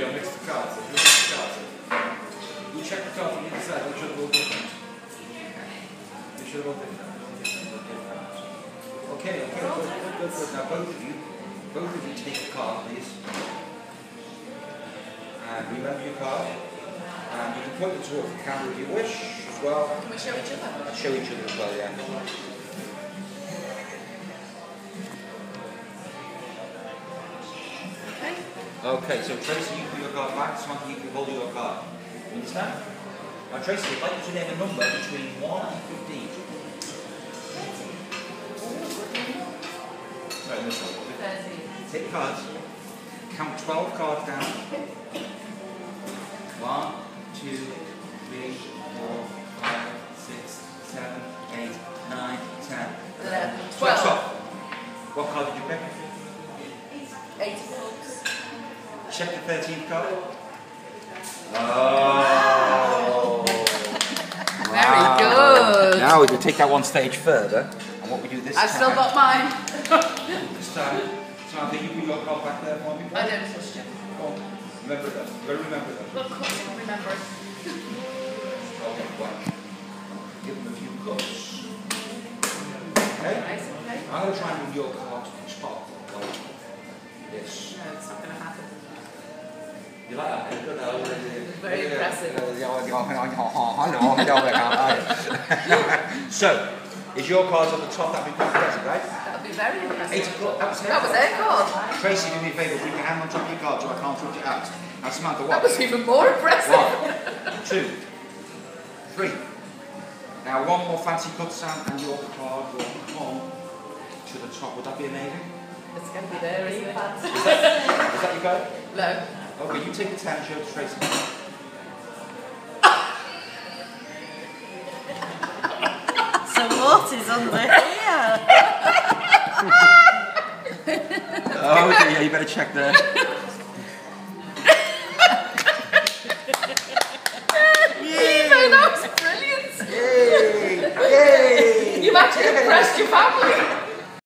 yeah, check the council, should go different. You should go different. Okay, okay, good, good, good. Now both of you, both of you take a card, please. And remember your card. And you can point it towards the camera if you wish as well. Can we show each other? Show each other as well, yeah. Okay. Okay, so Tracy, you put your card back, Samantha, you can hold your card. You understand? Now Tracy, I'd like you to name a number between 1 and 15. Right, this one. Thirty. Take cards. Count 12 cards down. One, two, three, four, five, six, seven, eight, nine, ten, Eleven. twelve. Twelve. What card Check the 13th card. Oh. Very good. Now we can take that one stage further. And what we do this I've time. still got mine. This time. Samantha, you put your card back there for me. I don't trust you. Go on. Remember that. You gotta remember that. Of course I can remember it. Okay, well, give them a few cuts. Okay? Nice, okay? I'm going to try and move your card to the top. Like this. No, it's not going to happen. You like that? Good. Very impressive. So, is your cards on the top? That'd be quite impressive, right? That would be very Eight impressive. o'clock. That was it. That was their card. Tracy, do me a favour. Put your hand on top of your card so I can't throw it out. Now, Samantha, what? That was even more impressive. One, two, three. Now one more fancy cut sound and your card will come to the top. Would that be amazing? It's going to be there, isn't it? Is that, is that your card? No. Okay, you take the time to show Tracy. Some water's under here. oh, okay, yeah, you better check there. Yay! Yay! You've actually impressed your family.